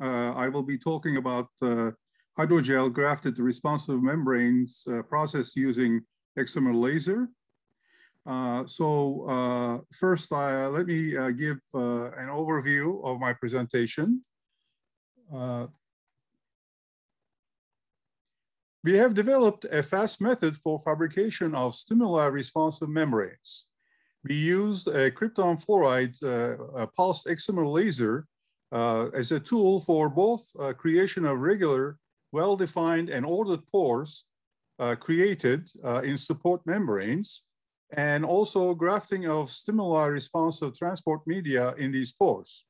uh, I will be talking about uh, hydrogel grafted responsive membranes uh, processed using excimer laser. Uh, so uh, first, uh, let me give an overview of my presentation. we have developed a fast method for fabrication of stimuli responsive membranes. We used a krypton fluoride pulsed excimer laser uh, as a tool for both uh, creation of regular, well-defined and ordered pores uh, created uh, in support membranes, and also grafting of stimuli responsive transport media in these pores.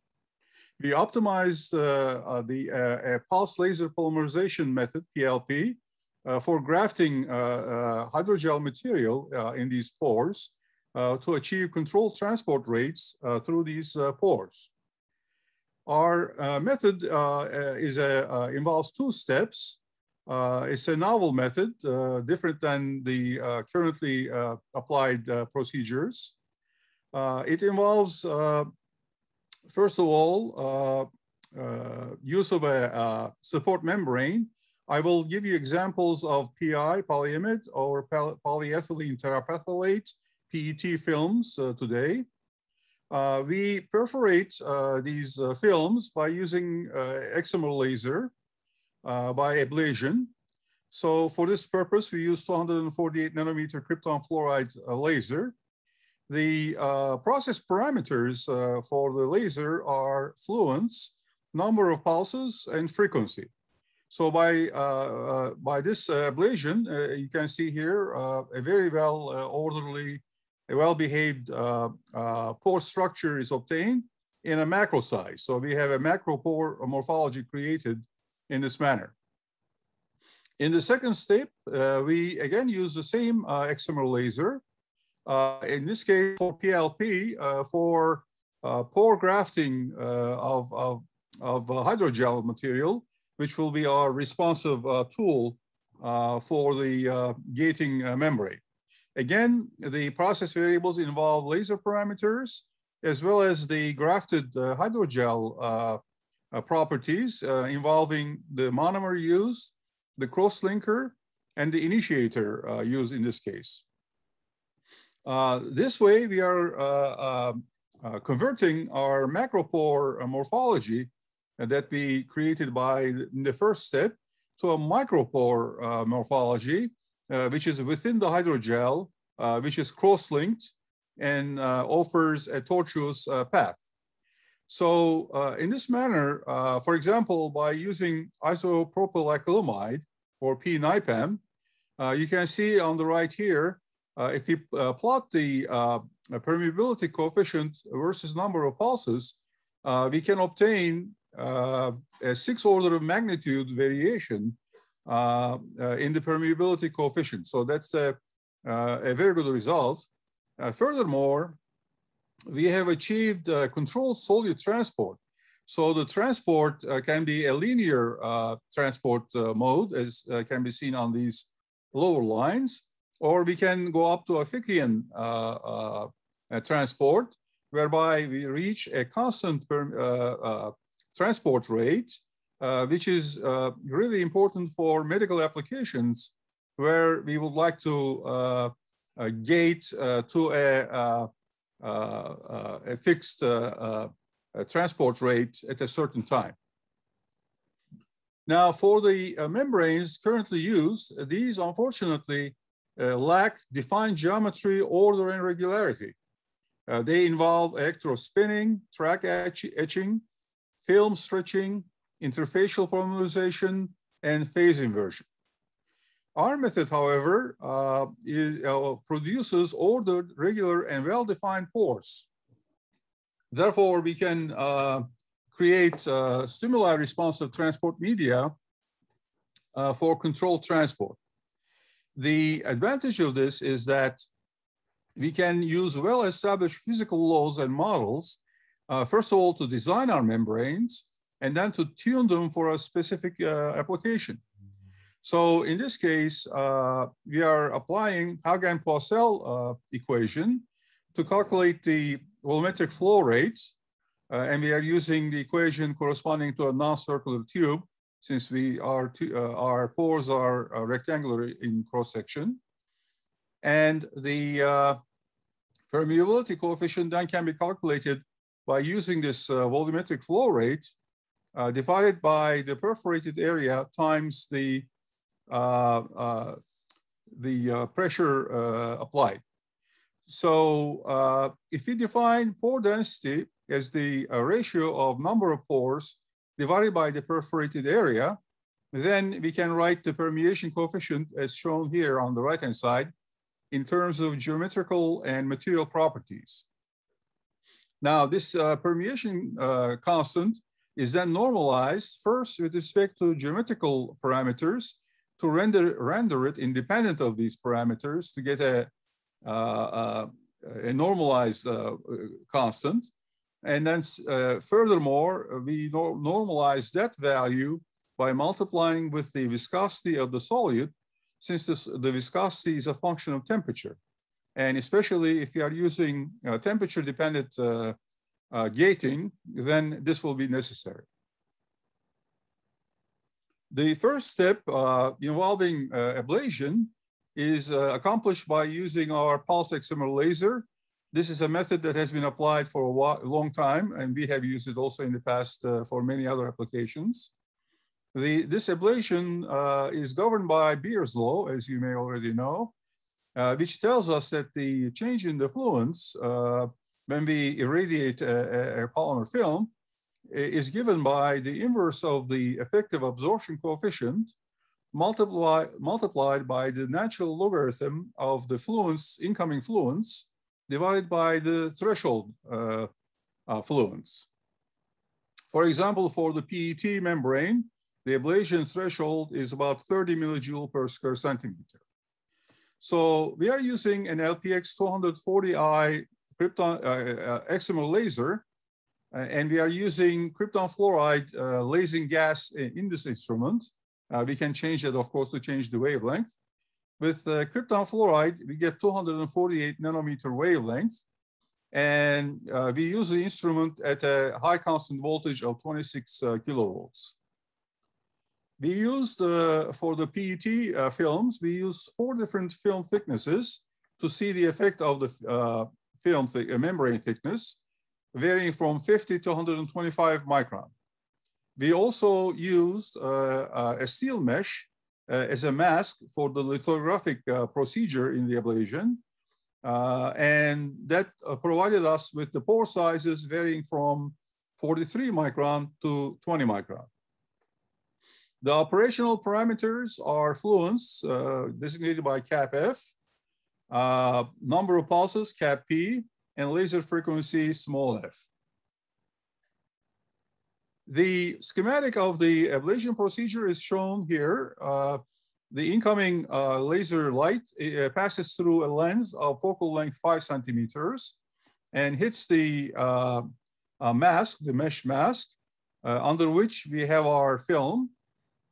We optimized uh, the pulse laser polymerization method, PLP, for grafting hydrogel material in these pores to achieve controlled transport rates through these pores. Our uh, method uh, is a, involves two steps. Uh, it's a novel method, uh, different than the uh, currently uh, applied procedures. it involves, first of all, use of a support membrane. I will give you examples of PI, polyimide, or polyethylene terephthalate, PET films today. Uh, we perforate uh, these uh, films by using excimer laser uh, by ablation. So for this purpose, we use 248 nanometer krypton fluoride uh, laser. The uh, process parameters uh, for the laser are fluence, number of pulses, and frequency. So by, uh, uh, by this ablation, you can see here a very well orderly, a well-behaved pore structure is obtained in a macro size. So we have a macro pore morphology created in this manner. In the second step, uh, we again use the same uh, excimer laser. Uh, in this case, for PLP, uh, for uh, pore grafting uh, of, of, of hydrogel material, which will be our responsive tool for the gating membrane. Again, the process variables involve laser parameters, as well as the grafted hydrogel uh, properties uh, involving the monomer used, the cross-linker, and the initiator uh, used in this case. this way, we are um, converting our macropore morphology that we created by the first step to a micropore uh, morphology, uh, which is within the hydrogel, uh, which is cross-linked and offers a tortuous path. So uh, in this manner, uh, for example, by using isopropyl or P-NIPAM, uh, you can see on the right here, uh, if you uh, plot the uh, permeability coefficient versus number of pulses, we can obtain a six order of magnitude variation in the permeability coefficient. So that's a, a very good result. furthermore, we have achieved uh, controlled solute transport. So the transport uh, can be a linear uh, transport uh, mode, as uh, can be seen on these lower lines, or we can go up to a Fickian uh, transport, whereby we reach a constant transport rate, Uh, which is uh, really important for medical applications, where we would like to uh, gate to a uh, uh, a fixed uh, transport rate at a certain time. Now, for the membranes currently used, these unfortunately lack defined geometry, order, and regularity. Uh, they involve electrospinning, track etch etching, film stretching, interfacial polymerization, and phase inversion. Our method, however, uh, is, uh, produces ordered, regular, and well-defined pores. Therefore, we can uh, create uh, stimuli-responsive transport media uh, for controlled transport. The advantage of this is that we can use well-established physical laws and models, uh, first of all, to design our membranes, and then to tune them for a specific application. So in this case, uh, we are applying Hagen-Poiseuille uh, equation to calculate the volumetric flow rates and we are using the equation corresponding to a non-circular tube since we are our pores are rectangular in cross section. And the permeability coefficient then can be calculated by using this uh, volumetric flow rate uh, divided by the perforated area times the, uh, uh the uh, pressure applied. So if we define pore density as the ratio of number of pores divided by the perforated area, then we can write the permeation coefficient as shown here on the right-hand side in terms of geometrical and material properties. Now, this uh, permeation uh, constant is then normalized first with respect to geometrical parameters to render, render it independent of these parameters to get a, uh, uh a normalized uh, constant. And then uh, furthermore, we no normalize that value by multiplying with the viscosity of the solute since this, the viscosity is a function of temperature. And especially if you are using uh, temperature dependent uh, uh, gating, then this will be necessary. The first step uh, involving uh, ablation is uh, accomplished by using our pulse excimer laser. This is a method that has been applied for a, while, long time, and we have used it also in the past for many other applications. The, this ablation uh, is governed by Beer's law, as you may already know, uh, which tells us that the change in the fluence uh, when we irradiate a, a, polymer film is given by the inverse of the effective absorption coefficient multiply, multiplied by the natural logarithm of the fluence, incoming fluence, divided by the threshold uh, uh, fluence. For example, for the PET membrane, the ablation threshold is about 30 millijoule per square centimeter. So we are using an LPX 240i krypton uh, uh, excimer laser, uh, and we are using krypton fluoride uh, lasing gas in this instrument. We can change it, of course, to change the wavelength. With krypton fluoride, we get 248 nanometer wavelength, and we use the instrument at a high constant voltage of 26 kilovolts. We used, uh, for the PET uh, films, we used four different film thicknesses to see the effect of the uh, film uh, membrane thickness, varying from 50 to 125 micron. We also used uh, uh, a steel mesh as a mask for the lithographic procedure in the ablation. and that provided us with the pore sizes varying from 43 micron to 20 micron. The operational parameters are fluence, uh, designated by cap F, uh, number of pulses, cap P, and laser frequency, small f. The schematic of the ablation procedure is shown here. Uh, the incoming uh, laser light uh, passes through a lens of focal length five centimeters and hits the uh, mask, the mesh mask, under which we have our film.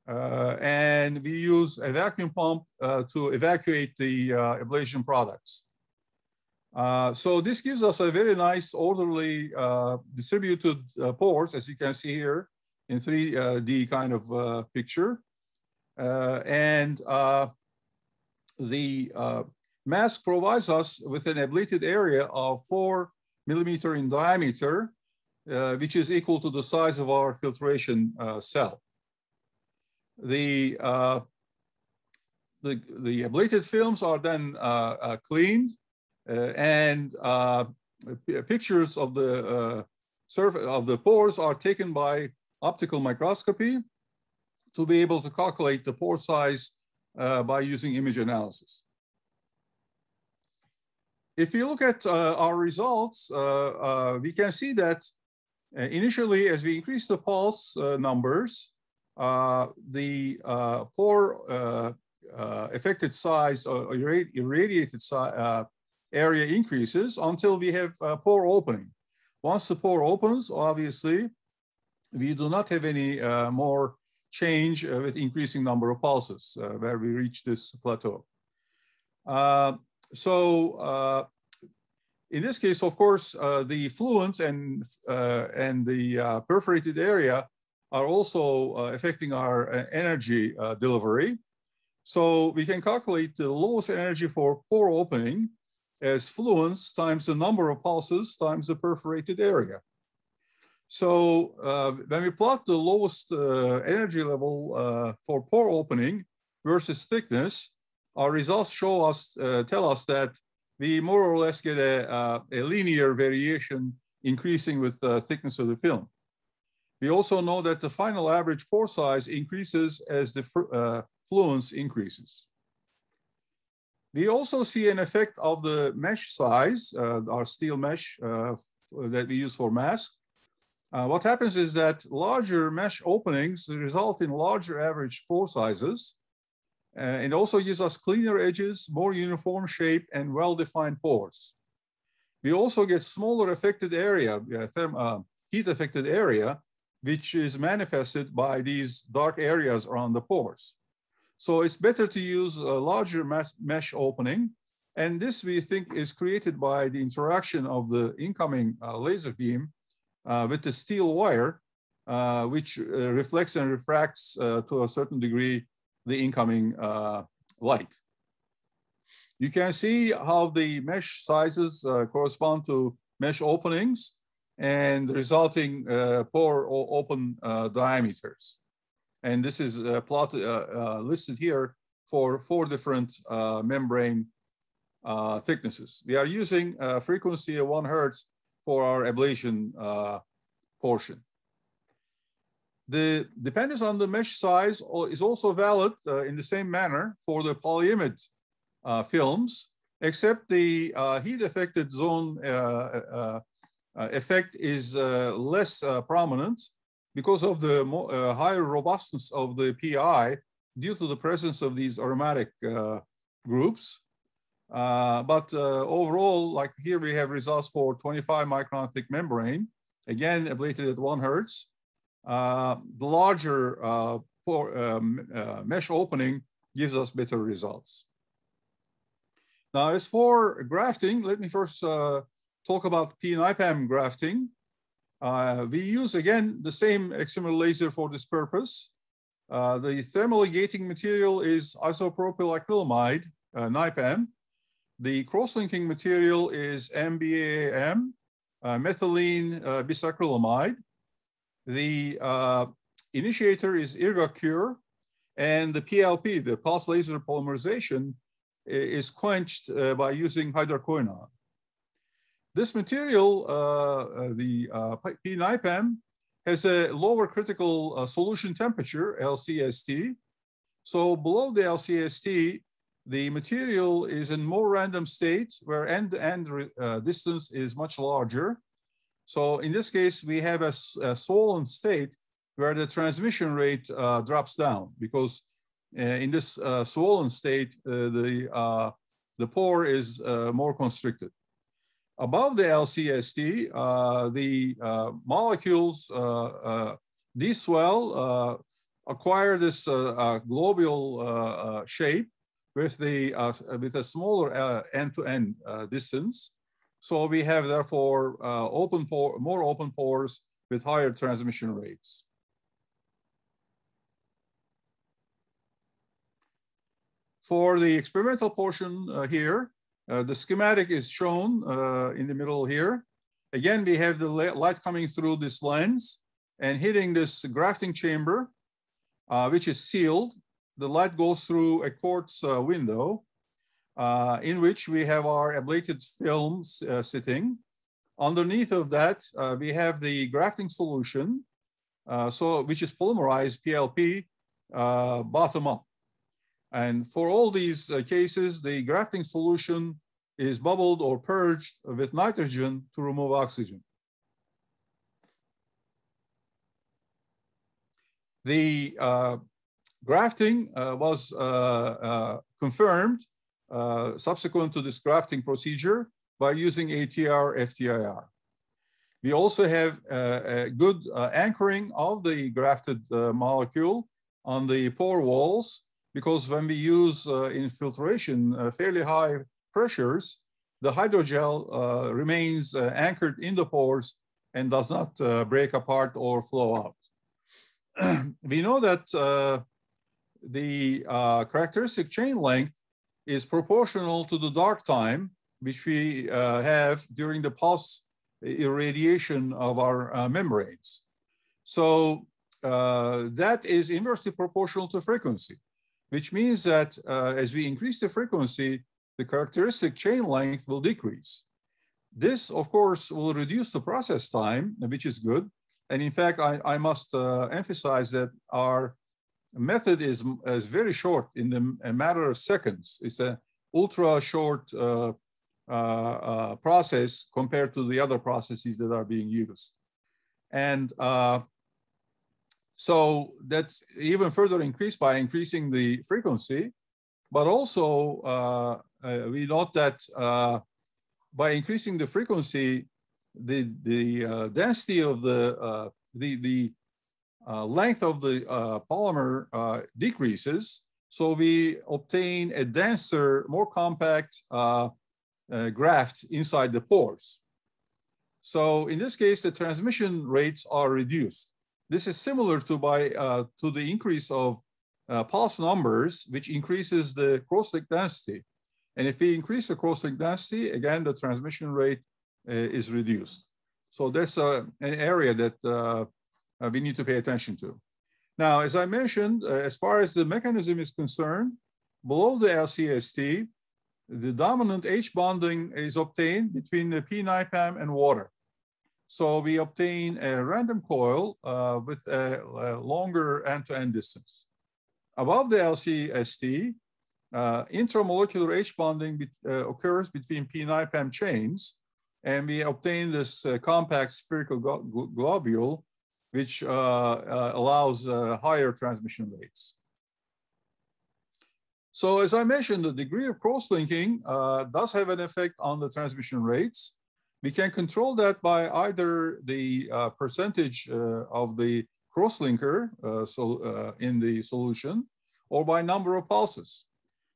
Uh, and we use a vacuum pump uh, to evacuate the uh, ablation products. Uh, so this gives us a very nice orderly uh, distributed uh, pores, as you can see here in 3D kind of picture. and the mask provides us with an ablated area of four millimeter in diameter, which is equal to the size of our filtration cell the, uh, the, the ablated films are then uh, uh cleaned uh, and uh, pictures of the surface of the pores are taken by optical microscopy to be able to calculate the pore size by using image analysis. If you look at our results, we can see that initially as we increase the pulse numbers, uh, the uh, pore uh, affected size or irradiated area increases until we have pore opening. Once the pore opens, obviously, we do not have any more change with increasing number of pulses where we reach this plateau. so in this case, of course, uh, the fluence and, uh, and the uh, perforated area are also uh, affecting our uh, energy uh, delivery. So we can calculate the lowest energy for pore opening as fluence times the number of pulses times the perforated area. So uh, when we plot the lowest uh, energy level uh, for pore opening versus thickness, our results show us, tell us that we more or less get a, a linear variation increasing with the thickness of the film. We also know that the final average pore size increases as the uh, fluence increases. We also see an effect of the mesh size, uh, our steel mesh uh, that we use for mask. Uh, what happens is that larger mesh openings result in larger average pore sizes. Uh, it also gives us cleaner edges, more uniform shape, and well-defined pores. We also get smaller affected area, uh, heat affected area, which is manifested by these dark areas around the pores. So it's better to use a larger mesh, opening. And this we think is created by the interaction of the incoming uh, laser beam uh, with the steel wire, uh, which uh, reflects and refracts uh, to a certain degree the incoming uh, light. You can see how the mesh sizes correspond to mesh openings and resulting uh, pore open uh, diameters. And this is uh, plotted, uh, uh, listed here for four different uh, membrane thicknesses. We are using a frequency of one hertz for our ablation portion. The dependence on the mesh size is also valid in the same manner for the polyimide films, except the heat affected zone uh, effect is uh, less uh, prominent because of the higher robustness of the PI due to the presence of these aromatic groups. Uh, but uh, overall, like here we have results for 25 micron thick membrane, again ablated at one hertz. Uh, the larger for, mesh opening gives us better results. Now, as for grafting, let me first talk about PNIPAM grafting. Uh, we use, again, the same excimer laser for this purpose. Uh, the thermally gating material is isopropyl acrylamide, uh, NIPAM. The cross-linking material is MBAM, uh, methylene uh, bisacrylamide. The uh, initiator is IrgaCure, and the PLP, the pulse laser polymerization, is quenched uh, by using hydroquinone. This material, uh, uh, the uh, PNIPAM, has a lower critical solution temperature, LCST. So below the LCST, the material is in more random state where end-to-end -end, distance is much larger. So in this case, we have a, a swollen state where the transmission rate uh, drops down because uh, in this uh, swollen state, the, the pore is more constricted. Above the LCST, uh, the uh, molecules uh, uh deswell, uh, acquire this uh, globule shape with the with a smaller end-to-end -end, distance. So we have therefore open pore, more open pores with higher transmission rates. For the experimental portion uh, here, uh, the schematic is shown uh, in the middle here. Again, we have the light coming through this lens and hitting this grafting chamber, uh, which is sealed. The light goes through a quartz uh, window uh, in which we have our ablated films sitting. Underneath of that, we have the grafting solution, so which is polymerized PLP bottom up. And for all these uh, cases, the grafting solution is bubbled or purged with nitrogen to remove oxygen. The uh, grafting uh, was uh, uh, confirmed uh, subsequent to this grafting procedure by using ATR FTIR. We also have a good anchoring of the grafted molecule on the pore walls because when we use uh, infiltration uh, fairly high pressures, the hydrogel uh, remains uh, anchored in the pores and does not uh, break apart or flow out. we know that uh, the uh, characteristic chain length is proportional to the dark time, which we uh, have during the pulse irradiation of our membranes. So that is inversely proportional to frequency, which means that as we increase the frequency, the characteristic chain length will decrease. This, of course, will reduce the process time, which is good. And in fact, I, I must uh, emphasize that our method is, is very short in the, a matter of seconds. It's an ultra short uh, uh, uh, process compared to the other processes that are being used. And uh, so that's even further increased by increasing the frequency, but also uh, uh, we note that uh, by increasing the frequency, the, the uh, density of the, the, the length of the polymer decreases. So we obtain a denser, more compact graft inside the pores. So in this case, the transmission rates are reduced. This is similar to by uh, to the increase of uh, pulse numbers, which increases the cross-link density. And if we increase the cross-link density, again, the transmission rate uh, is reduced. So that's uh, an area that uh, uh, we need to pay attention to. Now, as I mentioned, as far as the mechanism is concerned, below the LCST, the dominant H bonding is obtained between the P-NiPAM and water. So we obtain a random coil uh, with a, a longer end-to-end -end distance. Above the LCST, uh, intramolecular H bonding be, uh, occurs between P-NiPAM chains, and we obtain this uh, compact spherical globule, which uh, uh, allows higher transmission rates. So as I mentioned, the degree of cross-linking does have an effect on the transmission rates. We can control that by either the percentage of the cross-linker so, in the solution or by number of pulses.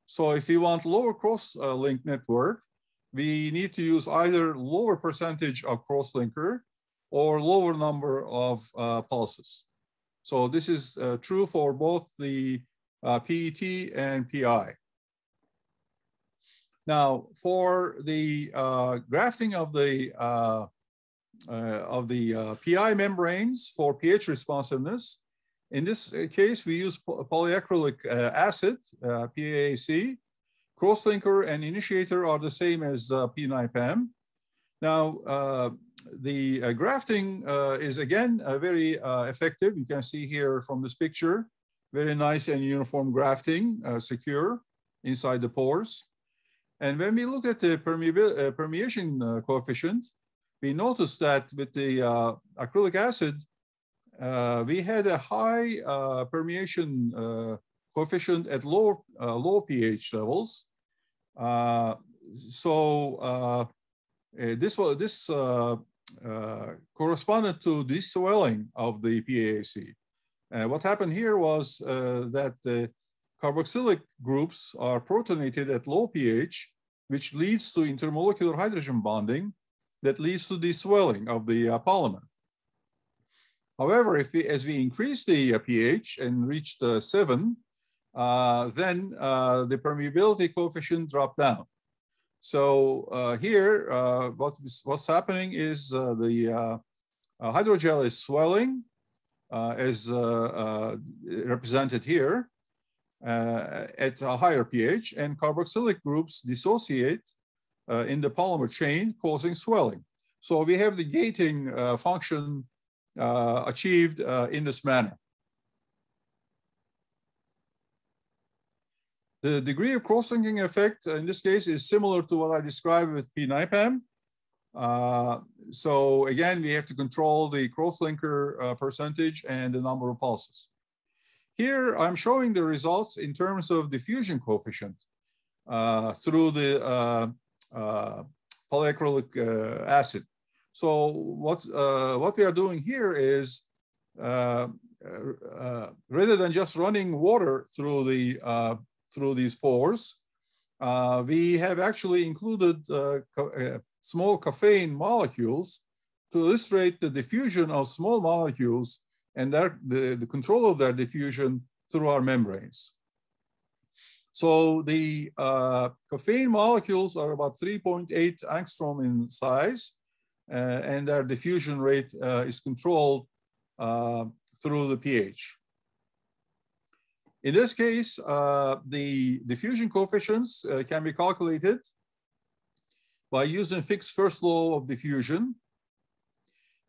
So if we want lower cross-link network, we need to use either lower percentage of cross-linker or lower number of uh, pulses. So this is uh, true for both the uh, PET and PI. Now, for the uh, grafting of the uh, uh, of the PI membranes for pH responsiveness, in this uh, case, we use polyacrylic uh, acid, uh, PAAC. Crosslinker and initiator are the same as uh, P-NiPAM. Now, uh, the uh, grafting is again very effective. You can see here from this picture, very nice and uniform grafting, secure inside the pores. And when we look at the permeation coefficient, we notice that with the acrylic acid, uh, we had a high uh, permeation uh, coefficient at low, uh, low pH levels. Uh, so uh, this was this corresponded to the swelling of the PAAC. what happened here was that the carboxylic groups are protonated at low pH, which leads to intermolecular hydrogen bonding that leads to the swelling of the polymer. However, if we, as we increase the uh, pH and reach the seven, uh, then uh, the permeability coefficient drop down. So uh, here, uh, what is, what's happening is the hydrogel is swelling, as represented here, at a higher pH, and carboxylic groups dissociate in the polymer chain, causing swelling. So we have the gating function uh, achieved uh, in this manner. The degree of cross-linking effect in this case is similar to what I described with P-NiPAM. Uh, so again, we have to control the cross-linker uh, percentage and the number of pulses. Here, I'm showing the results in terms of diffusion coefficient uh, through the uh, polyacrylic acid. So what, uh, what we are doing here is uh, uh, rather than just running water through, the, uh, through these pores, uh, we have actually included uh, uh, small caffeine molecules to illustrate the diffusion of small molecules and the, the control of their diffusion through our membranes. So the uh, caffeine molecules are about 3.8 angstrom in size, uh, and their diffusion rate uh, is controlled uh, through the pH. In this case, uh, the diffusion coefficients uh, can be calculated by using Fick's first law of diffusion,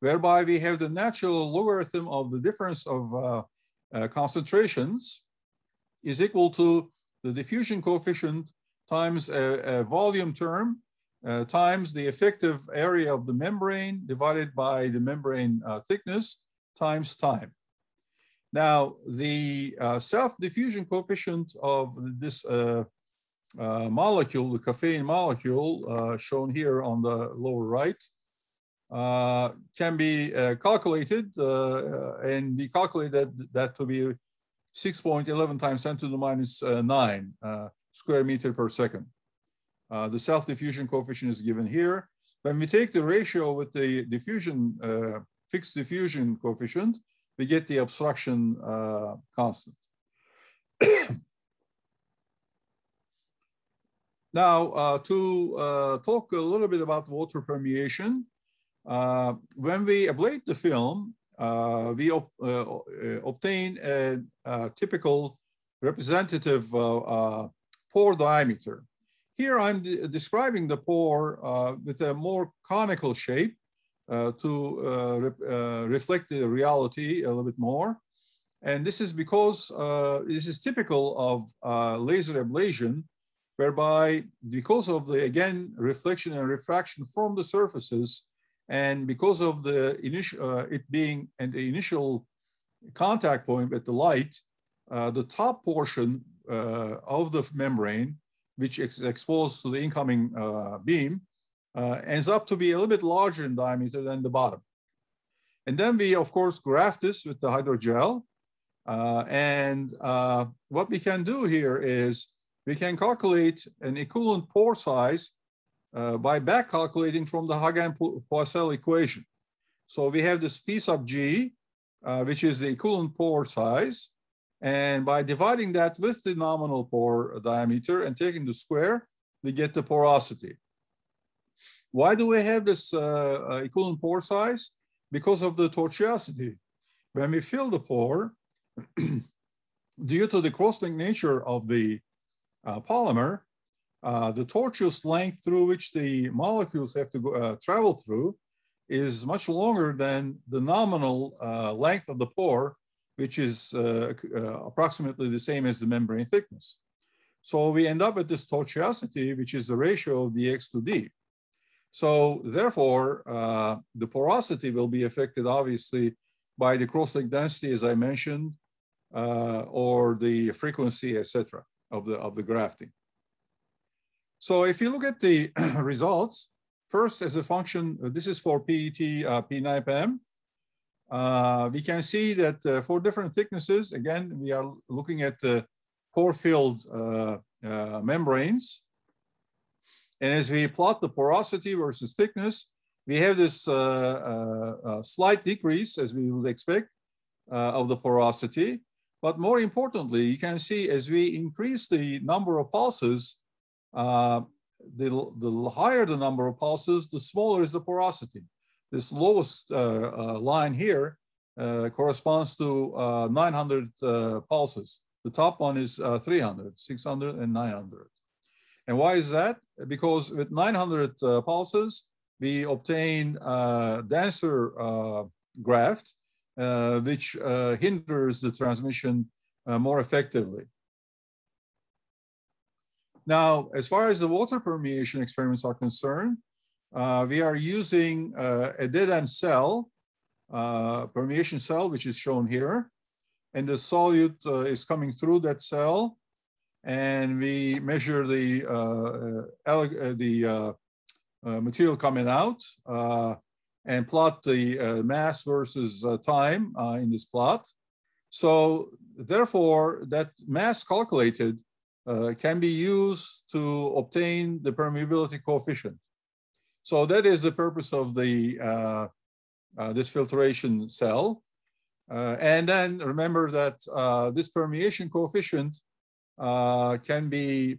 whereby we have the natural logarithm of the difference of uh, uh concentrations is equal to the diffusion coefficient times a, a volume term uh, times the effective area of the membrane divided by the membrane uh, thickness times time. Now, the uh, self-diffusion coefficient of this uh, molecule, the caffeine molecule, shown here on the lower right, can be uh, calculated, and we calculated that, to be 6.11 times 10 to the minus 9 square meter per second. the self-diffusion coefficient is given here. When we take the ratio with the diffusion, Fick's diffusion coefficient, we get the obstruction uh, constant. now, uh, to uh, talk a little bit about water permeation, uh, when we ablate the film, uh, we op uh, obtain a, a, typical representative pore diameter. Here I'm de describing the pore with a more conical shape uh, to uh, re uh, reflect the reality a little bit more. And this is because this is typical of laser ablation, whereby because of the, again, reflection and refraction from the surfaces, and because of the initial, uh, it being and the initial contact point at the light, uh, the top portion uh, of the membrane, which is exposed to the incoming beam, uh, ends up to be a little bit larger in diameter than the bottom. And then we, of course, graft this with the hydrogel. Uh, and uh, what we can do here is we can calculate an equivalent pore size uh, by back calculating from the Hagen-Poiseuille equation. So we have this phi sub g, uh, which is the equivalent pore size. And by dividing that with the nominal pore diameter and taking the square, we get the porosity. Why do we have this uh, uh, equivalent pore size? Because of the tortuosity. When we fill the pore, due to the cross-link nature of the uh, polymer, uh, the tortuous length through which the molecules have to go, uh, travel through is much longer than the nominal uh, length of the pore, which is approximately the same as the membrane thickness. So we end up with this tortuosity, which is the ratio of dx to d. So therefore, uh, the porosity will be affected obviously by the cross-link density, as I mentioned, uh, or the frequency, etc., of the of the grafting. So if you look at the results, first as a function, uh, this is for PET uh, P-NIPAM. Uh, we can see that uh, for different thicknesses, again, we are looking at the uh, uh, membranes. And as we plot the porosity versus thickness, we have this slight decrease, as we would expect, of the porosity. But more importantly, you can see as we increase the number of pulses, uh, the, the higher the number of pulses, the smaller is the porosity. This lowest line here corresponds to 900 pulses. The top one is 300, 600, and 900. And why is that? Because with 900 uh, pulses, we obtain a denser uh, graft, uh, which uh, hinders the transmission uh, more effectively. Now, as far as the water permeation experiments are concerned, uh, we are using a dead-end cell, permeation cell, which is shown here. And the solute is coming through that cell and we measure the uh, uh, uh the uh, uh, material coming out and plot the mass versus time in this plot. So therefore, that mass calculated uh, can be used to obtain the permeability coefficient. So that is the purpose of the uh, uh, this filtration cell. Uh, and then remember that uh, this permeation coefficient uh, can be,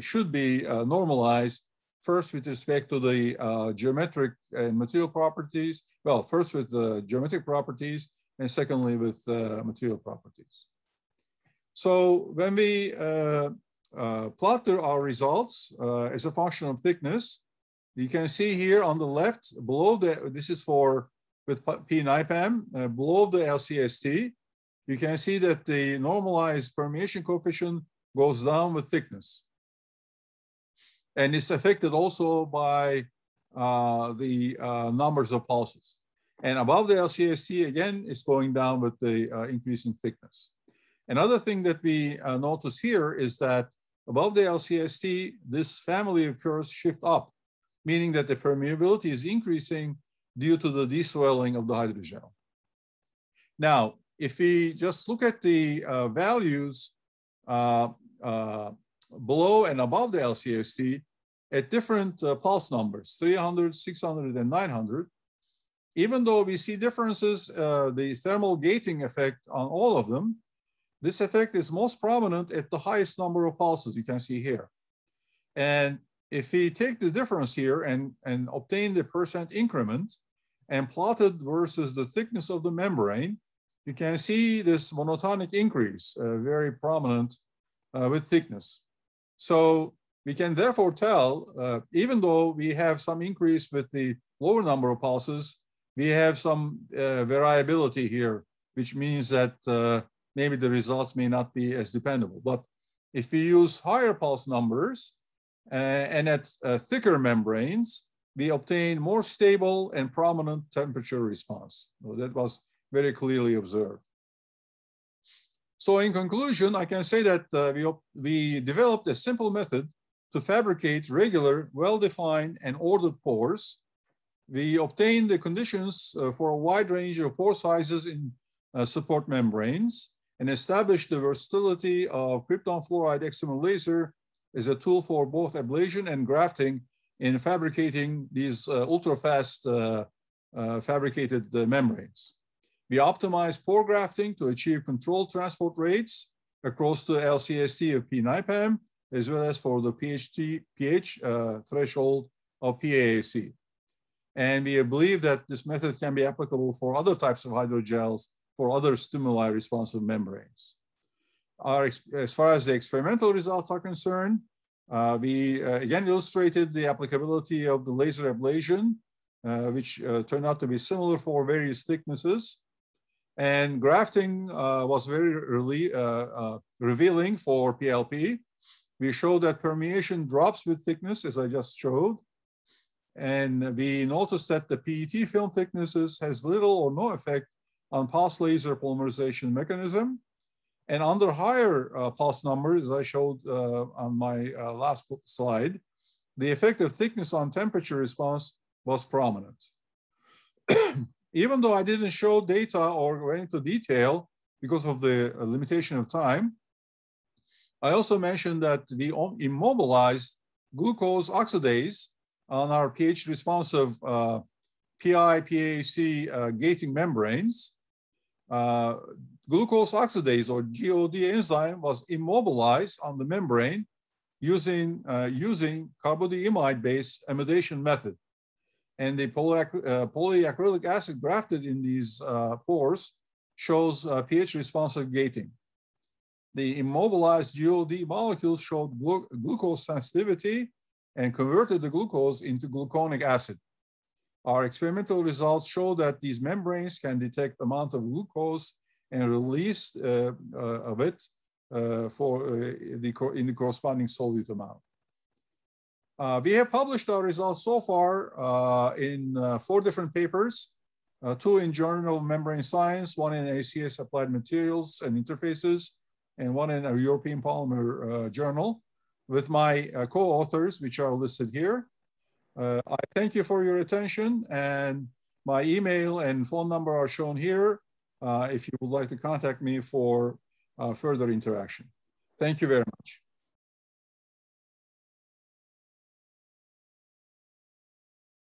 should be normalized first with respect to the geometric and material properties. Well, first with the geometric properties and secondly with material properties. So when we uh, uh, plot our results uh, as a function of thickness, you can see here on the left below the, this is for with P-NIPAM, uh, below the LCST, you can see that the normalized permeation coefficient goes down with thickness. And it's affected also by uh, the uh, numbers of pulses. And above the LCST, again, it's going down with the increasing thickness. Another thing that we uh, notice here is that above the LCST, this family of curves shift up, meaning that the permeability is increasing due to the deswelling of the hydrogel. Now, if we just look at the uh, values uh, uh below and above the LCST at different uh, pulse numbers, 300, 600, and 900, even though we see differences, uh, the thermal gating effect on all of them, this effect is most prominent at the highest number of pulses you can see here. And if we take the difference here and, and obtain the percent increment and plot it versus the thickness of the membrane, you can see this monotonic increase, uh, very prominent uh, with thickness. So we can therefore tell, uh, even though we have some increase with the lower number of pulses, we have some uh, variability here, which means that uh, maybe the results may not be as dependable. But if we use higher pulse numbers uh, and at uh, thicker membranes, we obtain more stable and prominent temperature response. So that was very clearly observed. So in conclusion, I can say that uh, we, we developed a simple method to fabricate regular, well-defined and ordered pores. We obtained the conditions uh, for a wide range of pore sizes in uh, support membranes and established the versatility of krypton fluoride excimer laser as a tool for both ablation and grafting in fabricating these uh, ultra-fast uh, uh, fabricated uh, membranes. We optimize pore grafting to achieve controlled transport rates across the LCST of P-NIPAM, as well as for the PHT, pH uh, threshold of PAAC. And we believe that this method can be applicable for other types of hydrogels for other stimuli responsive membranes. Our, as far as the experimental results are concerned, uh, we uh, again illustrated the applicability of the laser ablation, uh, which uh, turned out to be similar for various thicknesses. And grafting uh, was very uh, revealing for PLP. We showed that permeation drops with thickness, as I just showed. And we noticed that the PET film thicknesses has little or no effect on pulse laser polymerization mechanism. And under higher uh, pulse numbers, as I showed uh, on my uh, last slide, the effect of thickness on temperature response was prominent. Even though I didn't show data or go into detail because of the uh, limitation of time, I also mentioned that we immobilized glucose oxidase on our pH responsive uh, PI, PAC uh, gating membranes. Uh, glucose oxidase or GOD enzyme was immobilized on the membrane using, uh, using carbodiimide-based imidation method. And the uh, polyacrylic acid grafted in these uh, pores shows uh, pH responsive gating. The immobilized GOD molecules showed glu glucose sensitivity and converted the glucose into gluconic acid. Our experimental results show that these membranes can detect the amount of glucose and release uh, uh, of it uh, for the in the corresponding solute amount. Uh, we have published our results so far uh, in uh, four different papers, two in Journal of Membrane Science, one in ACS Applied Materials and Interfaces, and one in a European Polymer Journal with my co-authors, which are listed here. Uh, I thank you for your attention and my email and phone number are shown here uh, if you would like to contact me for uh, further interaction. Thank you very much.